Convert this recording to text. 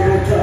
Spirit